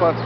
But